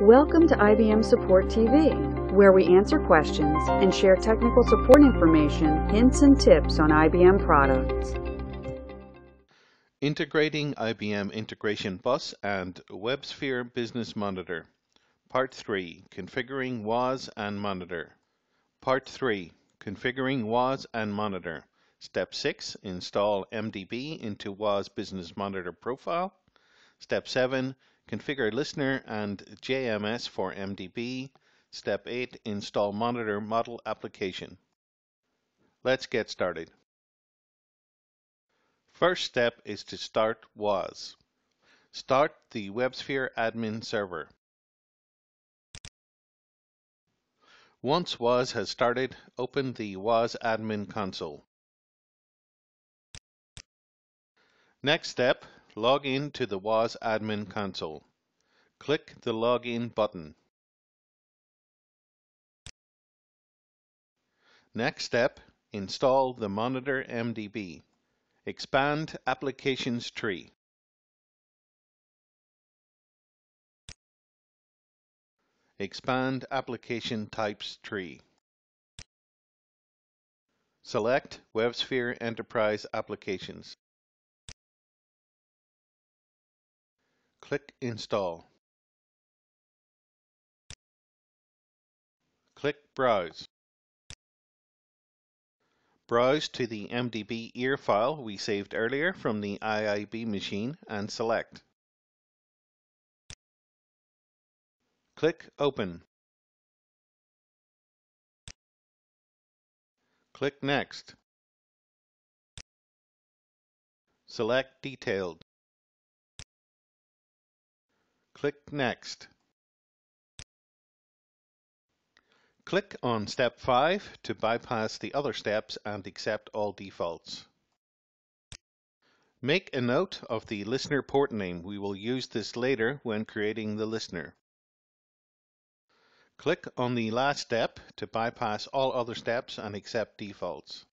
Welcome to IBM Support TV, where we answer questions and share technical support information, hints, and tips on IBM products. Integrating IBM Integration Bus and WebSphere Business Monitor. Part 3 Configuring WAS and Monitor. Part 3 Configuring WAS and Monitor. Step 6 Install MDB into WAS Business Monitor profile. Step 7 Configure listener and JMS for MDB. Step 8 Install monitor model application. Let's get started. First step is to start WAS. Start the WebSphere admin server. Once WAS has started, open the WAS admin console. Next step, Log in to the WAS admin console. Click the Login button. Next step, install the Monitor MDB. Expand Applications tree. Expand Application Types tree. Select WebSphere Enterprise Applications. Click Install. Click Browse. Browse to the MDB EAR file we saved earlier from the IIB machine and select. Click Open. Click Next. Select Detailed. Click Next. Click on Step 5 to bypass the other steps and accept all defaults. Make a note of the listener port name. We will use this later when creating the listener. Click on the last step to bypass all other steps and accept defaults.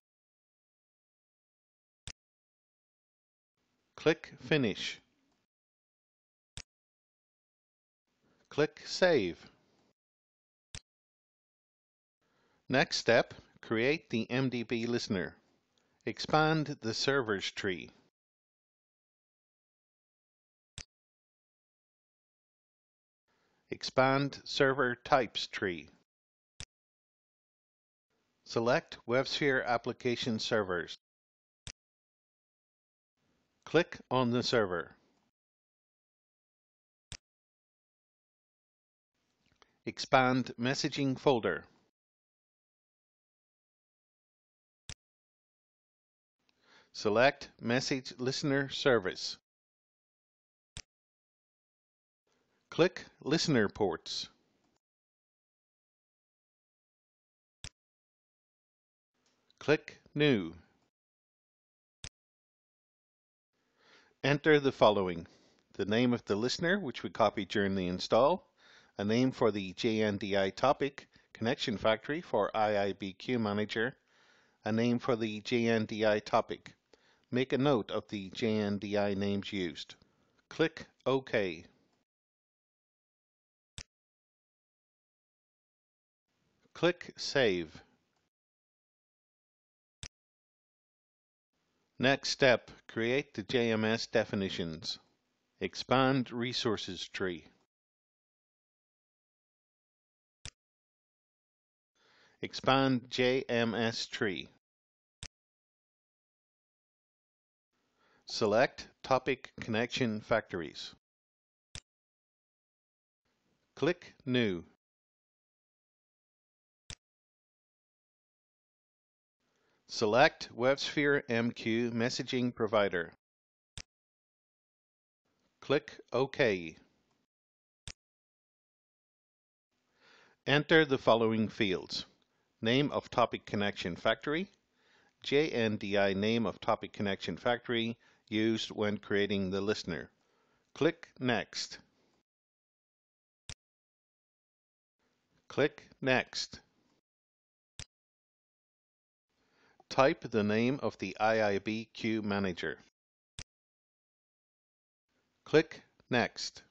Click Finish. Click Save. Next step, create the MDB listener. Expand the servers tree. Expand server types tree. Select WebSphere application servers. Click on the server. Expand Messaging folder. Select Message Listener Service. Click Listener Ports. Click New. Enter the following. The name of the listener, which we copied during the install, a name for the JNDI topic, connection factory for IIBQ manager, a name for the JNDI topic. Make a note of the JNDI names used. Click OK. Click Save. Next step, create the JMS definitions. Expand resources tree. Expand JMS tree. Select Topic Connection Factories. Click New. Select WebSphere MQ Messaging Provider. Click OK. Enter the following fields name of topic connection factory, JNDI name of topic connection factory used when creating the listener. Click Next. Click Next. Type the name of the IIB queue manager. Click Next.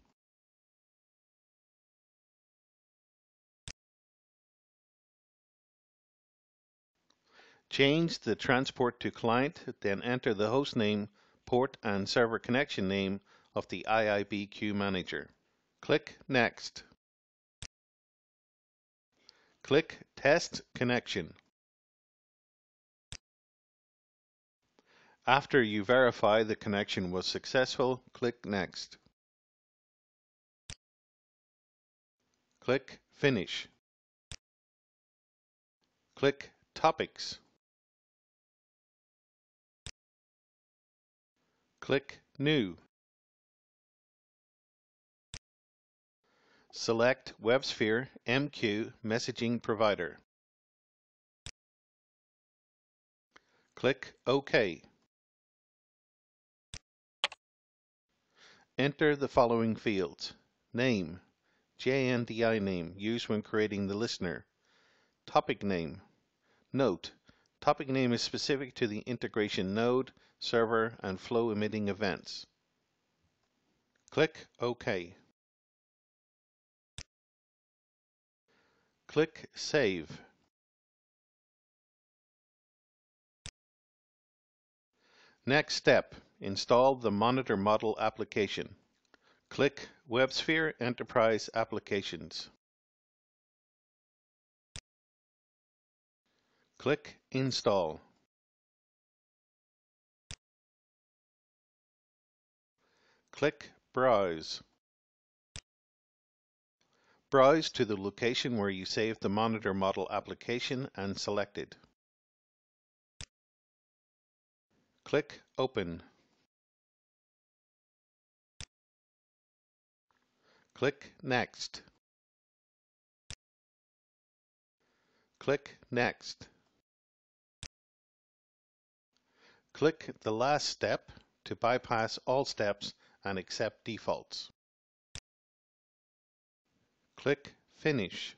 Change the transport to client, then enter the host name, port, and server connection name of the IIB Manager. Click Next. Click Test Connection. After you verify the connection was successful, click Next. Click Finish. Click Topics. Click New. Select WebSphere MQ Messaging Provider. Click OK. Enter the following fields. Name, JNDI name used when creating the listener. Topic name. Note, topic name is specific to the integration node, server, and flow emitting events. Click OK. Click Save. Next step, install the Monitor Model application. Click WebSphere Enterprise Applications. Click Install. Click Browse. Browse to the location where you saved the Monitor Model application and select it. Click Open. Click Next. Click Next. Click the last step to bypass all steps and accept defaults. Click Finish.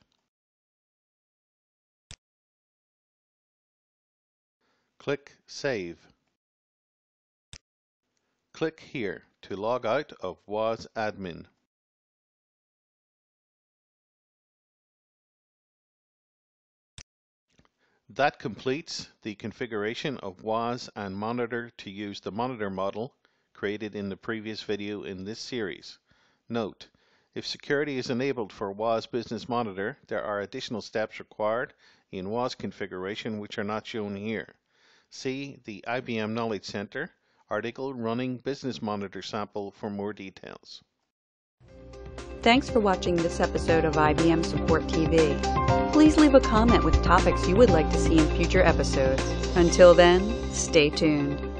Click Save. Click here to log out of WAS Admin. That completes the configuration of WAS and Monitor to use the Monitor model created in the previous video in this series. Note, if security is enabled for WAS Business Monitor, there are additional steps required in WAS configuration which are not shown here. See the IBM Knowledge Center article running Business Monitor sample for more details. Thanks for watching this episode of IBM Support TV. Please leave a comment with topics you would like to see in future episodes. Until then, stay tuned.